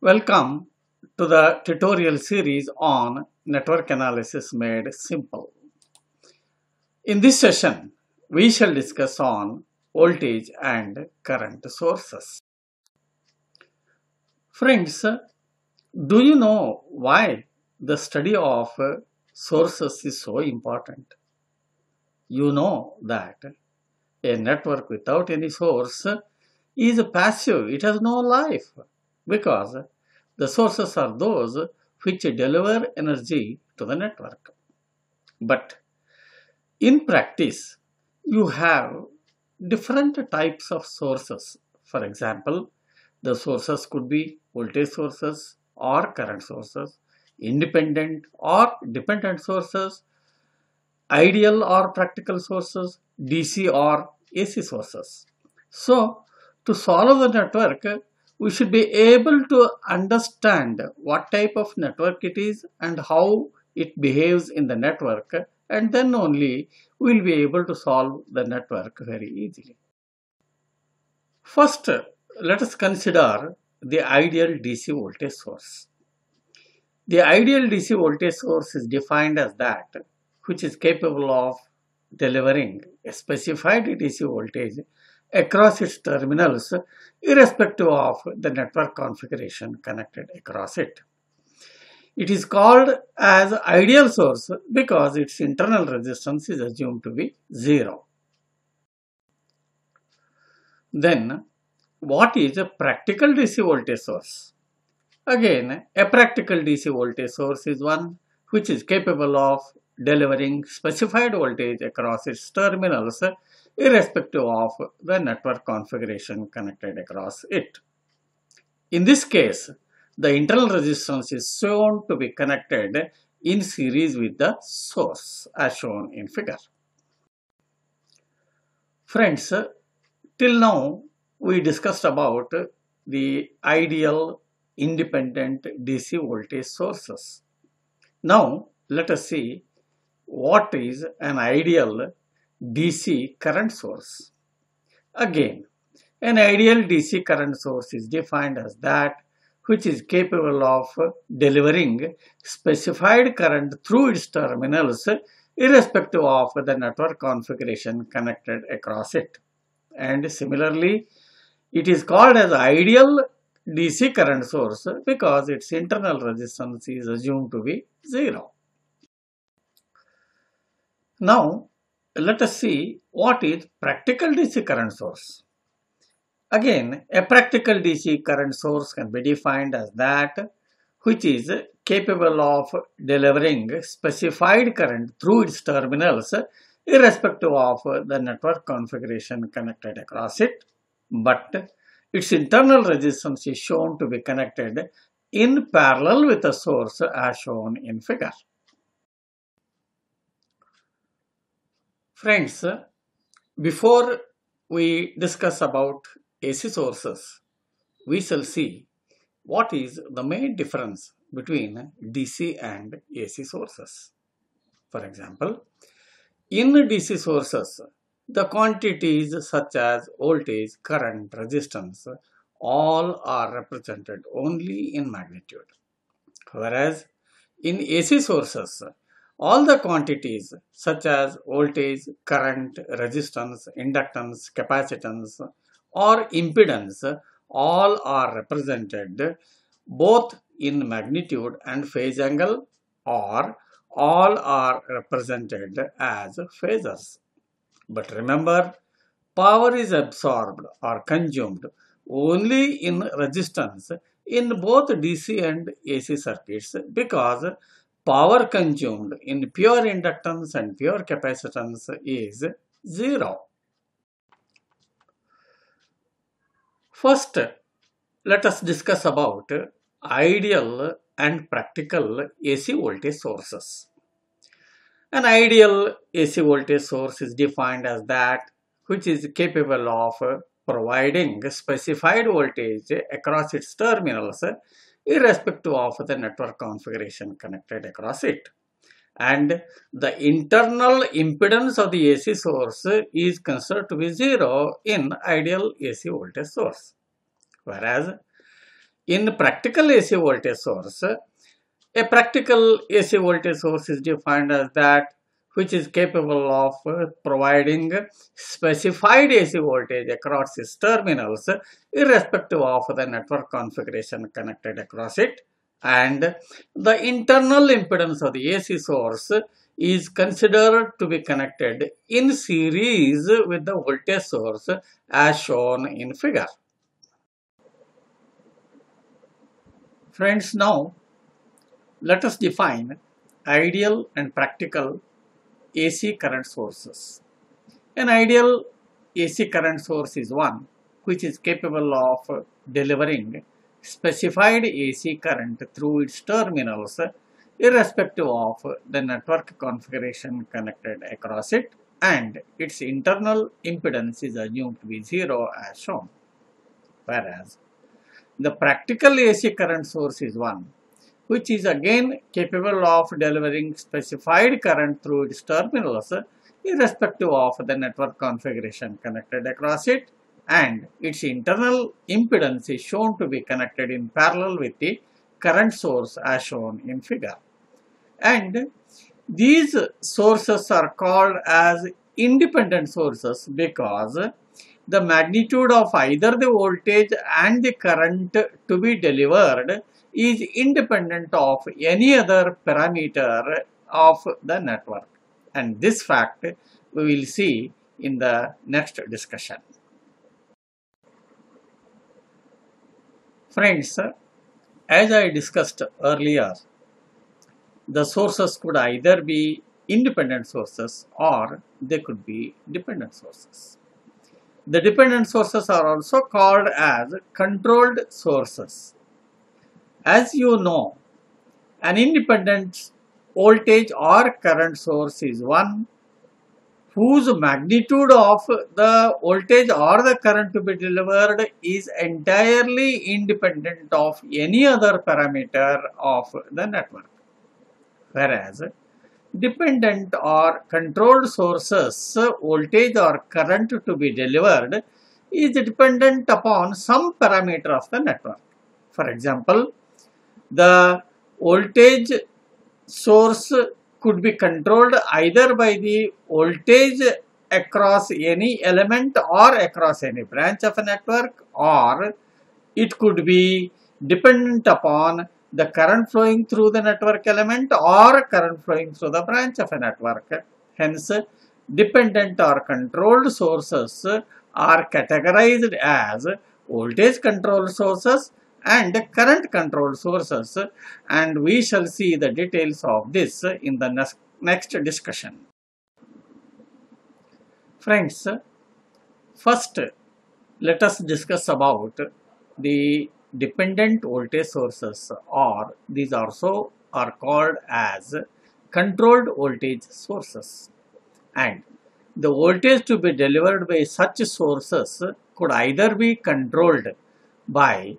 Welcome to the tutorial series on network analysis made simple. In this session, we shall discuss on voltage and current sources. Friends, do you know why the study of sources is so important? You know that a network without any source is passive, it has no life because the sources are those which deliver energy to the network. But in practice, you have different types of sources. For example, the sources could be voltage sources or current sources, independent or dependent sources, ideal or practical sources, DC or AC sources. So, to solve the network, we should be able to understand what type of network it is and how it behaves in the network and then only we will be able to solve the network very easily. First, let us consider the ideal DC voltage source. The ideal DC voltage source is defined as that which is capable of delivering a specified DC voltage across its terminals irrespective of the network configuration connected across it. It is called as ideal source because its internal resistance is assumed to be zero. Then, what is a practical DC voltage source? Again, a practical DC voltage source is one which is capable of delivering specified voltage across its terminals irrespective of the network configuration connected across it. In this case, the internal resistance is shown to be connected in series with the source as shown in figure. Friends, till now we discussed about the ideal independent DC voltage sources. Now let us see what is an ideal DC current source. Again, an ideal DC current source is defined as that which is capable of delivering specified current through its terminals irrespective of the network configuration connected across it. And similarly, it is called as ideal DC current source because its internal resistance is assumed to be zero. Now, let us see what is practical DC current source. Again, a practical DC current source can be defined as that which is capable of delivering specified current through its terminals irrespective of the network configuration connected across it, but its internal resistance is shown to be connected in parallel with the source as shown in figure. Friends, before we discuss about AC sources, we shall see what is the main difference between DC and AC sources. For example, in DC sources, the quantities such as voltage, current, resistance, all are represented only in magnitude. Whereas in AC sources, all the quantities such as voltage, current, resistance, inductance, capacitance or impedance all are represented both in magnitude and phase angle or all are represented as phasors. But remember, power is absorbed or consumed only in resistance in both DC and AC circuits because power consumed in pure inductance and pure capacitance is zero. First, let us discuss about ideal and practical AC voltage sources. An ideal AC voltage source is defined as that which is capable of providing specified voltage across its terminals irrespective of the network configuration connected across it. And the internal impedance of the AC source is considered to be zero in ideal AC voltage source. Whereas in practical AC voltage source, a practical AC voltage source is defined as that which is capable of uh, providing specified AC voltage across its terminals irrespective of the network configuration connected across it and the internal impedance of the AC source is considered to be connected in series with the voltage source as shown in figure. Friends, now let us define ideal and practical AC current sources. An ideal AC current source is one which is capable of delivering specified AC current through its terminals irrespective of the network configuration connected across it and its internal impedance is assumed to be zero as shown. Whereas the practical AC current source is one which is again capable of delivering specified current through its terminals irrespective of the network configuration connected across it and its internal impedance is shown to be connected in parallel with the current source as shown in figure. And these sources are called as independent sources because the magnitude of either the voltage and the current to be delivered is independent of any other parameter of the network and this fact we will see in the next discussion. Friends, as I discussed earlier, the sources could either be independent sources or they could be dependent sources. The dependent sources are also called as controlled sources. As you know, an independent voltage or current source is one whose magnitude of the voltage or the current to be delivered is entirely independent of any other parameter of the network whereas dependent or controlled sources voltage or current to be delivered is dependent upon some parameter of the network. For example, the voltage source could be controlled either by the voltage across any element or across any branch of a network or it could be dependent upon the current flowing through the network element or current flowing through the branch of a network. Hence, dependent or controlled sources are categorized as voltage controlled sources and current controlled sources and we shall see the details of this in the next, next discussion. Friends, first let us discuss about the dependent voltage sources or these also are called as controlled voltage sources and the voltage to be delivered by such sources could either be controlled by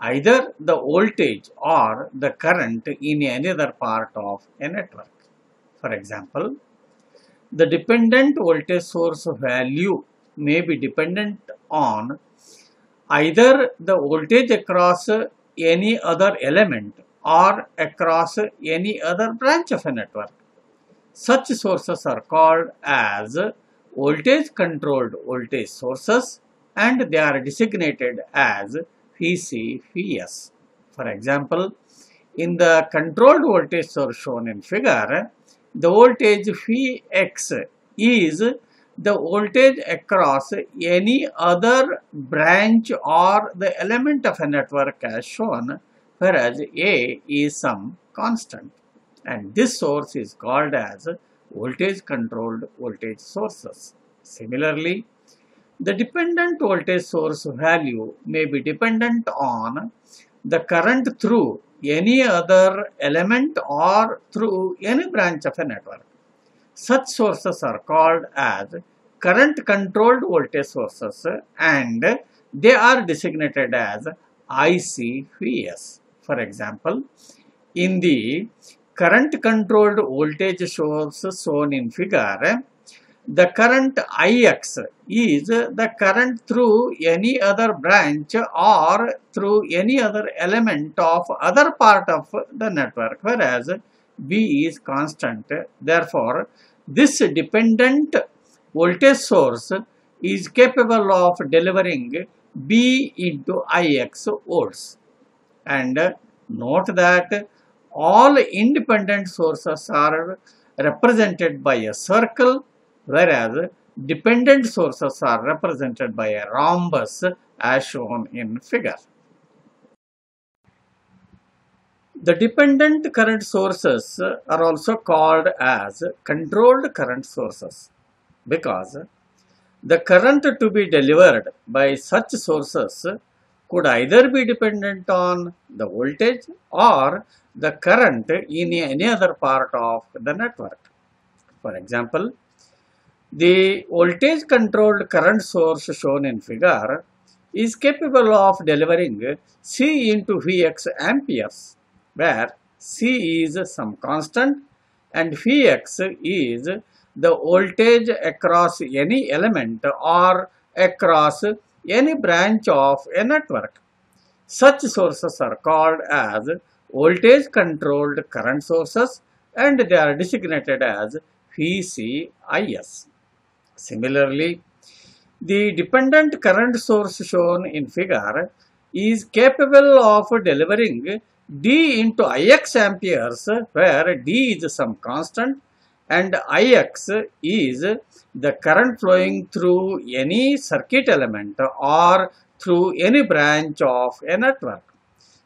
either the voltage or the current in any other part of a network. For example, the dependent voltage source value may be dependent on either the voltage across any other element or across any other branch of a network. Such sources are called as voltage controlled voltage sources and they are designated as VC, Vs. For example, in the controlled voltage source shown in figure, the voltage Vx is the voltage across any other branch or the element of a network as shown whereas A is some constant and this source is called as voltage controlled voltage sources. Similarly, the dependent voltage source value may be dependent on the current through any other element or through any branch of a network. Such sources are called as current controlled voltage sources and they are designated as ICVS. For example, in the current controlled voltage source shown in figure, the current Ix is the current through any other branch or through any other element of other part of the network whereas B is constant. Therefore, this dependent voltage source is capable of delivering B into Ix volts. And note that all independent sources are represented by a circle whereas dependent sources are represented by a rhombus as shown in figure. The dependent current sources are also called as controlled current sources because the current to be delivered by such sources could either be dependent on the voltage or the current in any other part of the network. For example, the voltage controlled current source shown in figure is capable of delivering C into Vx amperes where C is some constant and Vx is the voltage across any element or across any branch of a network. Such sources are called as voltage controlled current sources and they are designated as VCIS. Similarly, the dependent current source shown in figure is capable of delivering D into Ix amperes where D is some constant and Ix is the current flowing through any circuit element or through any branch of a network.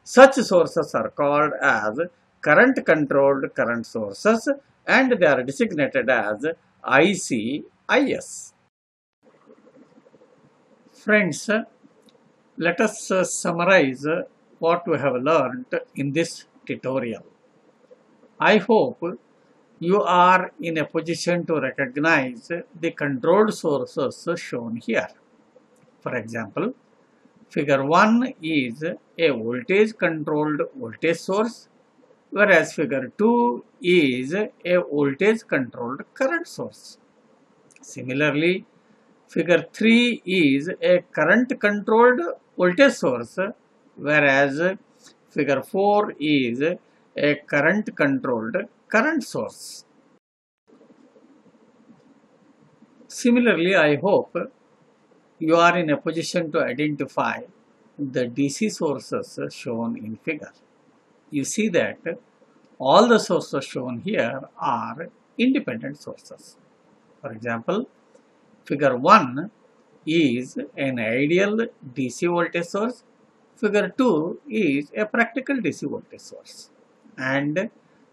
Such sources are called as current controlled current sources and they are designated as ICIS. Friends, let us uh, summarize what we have learned in this tutorial. I hope you are in a position to recognize the controlled sources shown here. For example, figure 1 is a voltage controlled voltage source whereas figure 2 is a voltage controlled current source. Similarly, figure 3 is a current controlled voltage source whereas figure 4 is a current controlled current source. Similarly, I hope you are in a position to identify the DC sources shown in figure. You see that all the sources shown here are independent sources. For example, figure 1 is an ideal DC voltage source Figure 2 is a practical DC voltage source and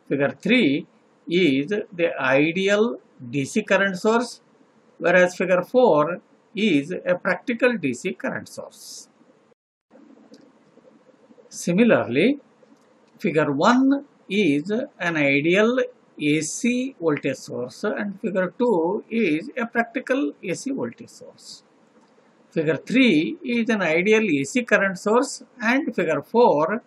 figure 3 is the ideal DC current source whereas figure 4 is a practical DC current source. Similarly, figure 1 is an ideal AC voltage source and figure 2 is a practical AC voltage source. Figure 3 is an ideal AC current source and figure 4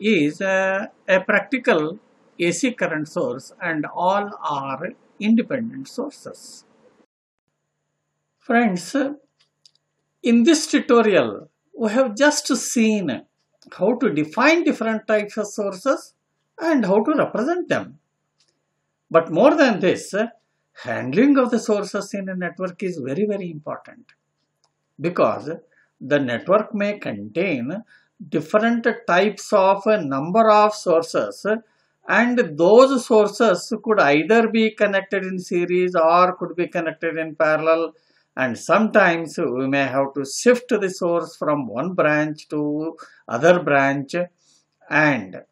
is a, a practical AC current source and all are independent sources. Friends, in this tutorial we have just seen how to define different types of sources and how to represent them. But more than this, handling of the sources in a network is very very important. Because the network may contain different types of a number of sources and those sources could either be connected in series or could be connected in parallel. And sometimes we may have to shift the source from one branch to other branch. And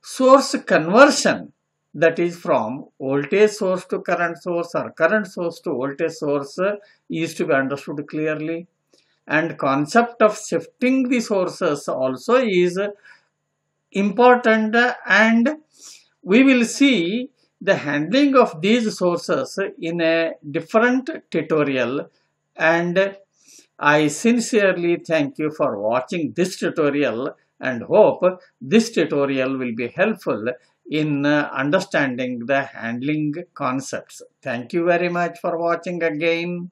source conversion that is from voltage source to current source or current source to voltage source is to be understood clearly. And concept of shifting the sources also is important and we will see the handling of these sources in a different tutorial. And I sincerely thank you for watching this tutorial and hope this tutorial will be helpful in uh, understanding the handling concepts. Thank you very much for watching again.